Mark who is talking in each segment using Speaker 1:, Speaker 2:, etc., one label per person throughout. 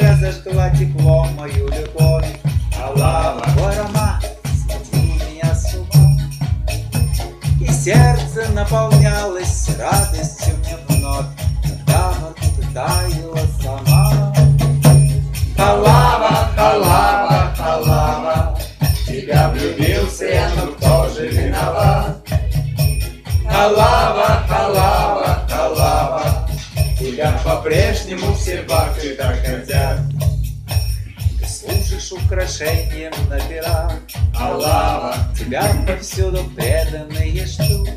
Speaker 1: Разожгла теплом мою любовь
Speaker 2: Алава,
Speaker 1: Твой аромат сводил меня с ума И сердце наполнялось радостью мне вновь Когда вот таяла сама
Speaker 2: халава, халава, халава, тебя влюбился я, но кто же виноват? Халава, халава, тебя по-прежнему все бабки так хотят.
Speaker 1: Ты служишь украшением на пирах
Speaker 2: Алава,
Speaker 1: Тебя повсюду преданные ждут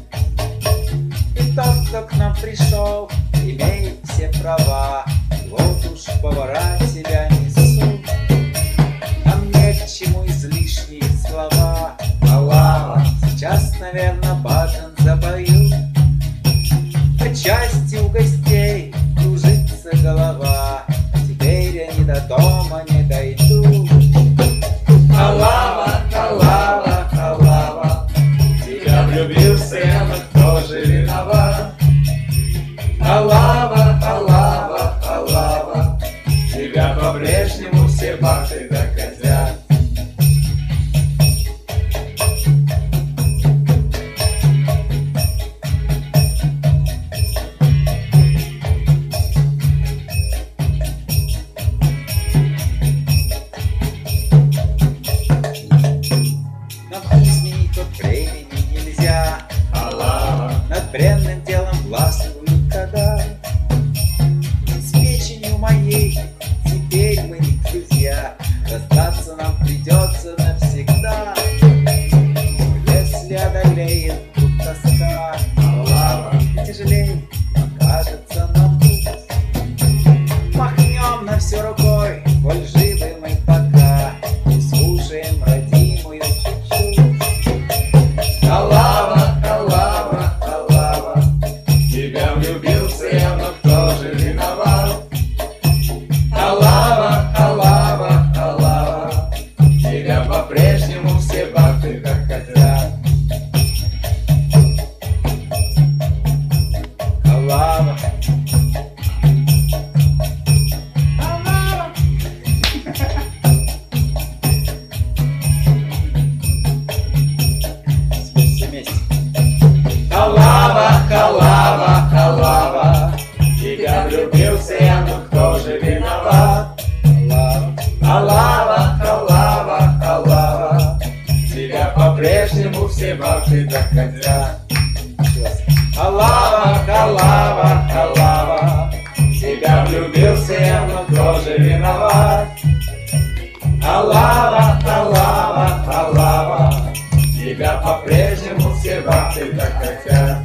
Speaker 1: властвуют года С печенью моей теперь мы не друзья. Расстаться нам придется навсегда. Если одолеет тут тоска
Speaker 2: халава,
Speaker 1: И тяжелее покажется нам путь Махнем на все рукой, коль живы мы пока. И слушаем родимую
Speaker 2: по-прежнему влюбился я, но кто же виноват?
Speaker 1: Халава.
Speaker 2: Халава, халава, тебя по-прежнему все.
Speaker 1: Еще раз.
Speaker 2: Халава, халава, халава, тебя влюбился я, но кто же виноват? Халава, халава, халава, тебя по-прежнему все бабки так хотят.